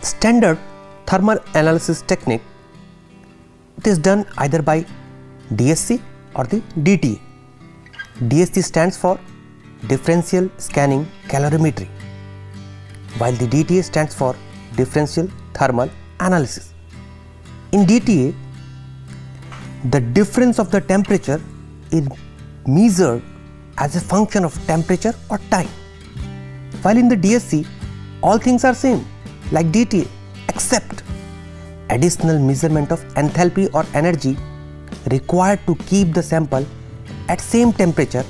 standard thermal analysis technique it is done either by DSC or the DTA. DSC stands for differential scanning calorimetry while the DTA stands for differential thermal analysis. In DTA the difference of the temperature is measured as a function of temperature or time while in the DSC all things are same like DTA except additional measurement of enthalpy or energy required to keep the sample at same temperature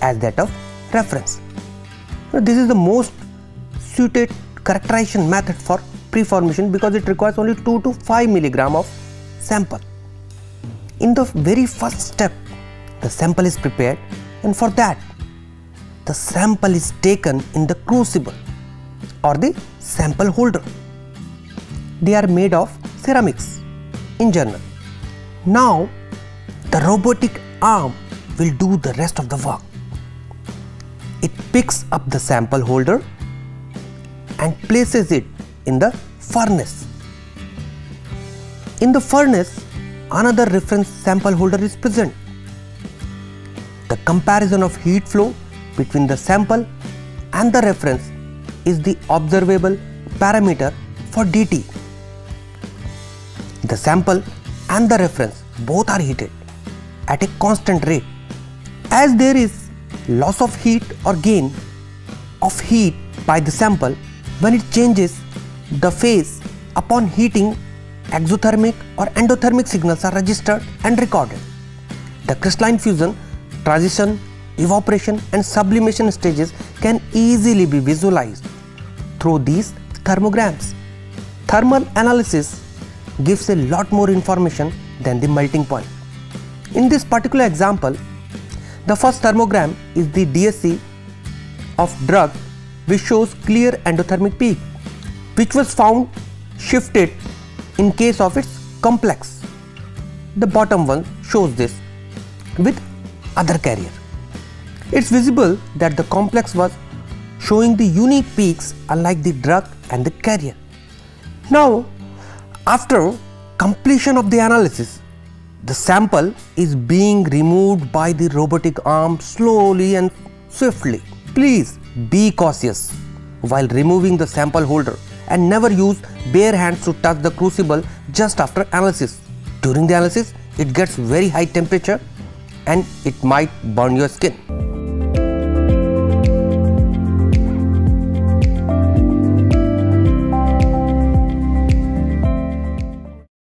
as that of reference. Now, this is the most suited characterization method for preformulation because it requires only 2 to 5 milligram of sample. In the very first step, the sample is prepared and for that, the sample is taken in the crucible or the sample holder. They are made of ceramics in general. Now, the robotic arm will do the rest of the work. It picks up the sample holder and places it in the furnace. In the furnace, another reference sample holder is present. The comparison of heat flow between the sample and the reference is the observable parameter for DT. The sample and the reference both are heated at a constant rate. As there is loss of heat or gain of heat by the sample when it changes the phase upon heating exothermic or endothermic signals are registered and recorded. The crystalline fusion, transition, evaporation and sublimation stages can easily be visualized through these thermograms. Thermal analysis gives a lot more information than the melting point. In this particular example, the first thermogram is the DSC of drug which shows clear endothermic peak which was found shifted in case of its complex. The bottom one shows this with other carrier. It's visible that the complex was showing the unique peaks unlike the drug and the carrier. Now, after completion of the analysis, the sample is being removed by the robotic arm slowly and swiftly. Please be cautious while removing the sample holder and never use bare hands to touch the crucible just after analysis. During the analysis, it gets very high temperature and it might burn your skin.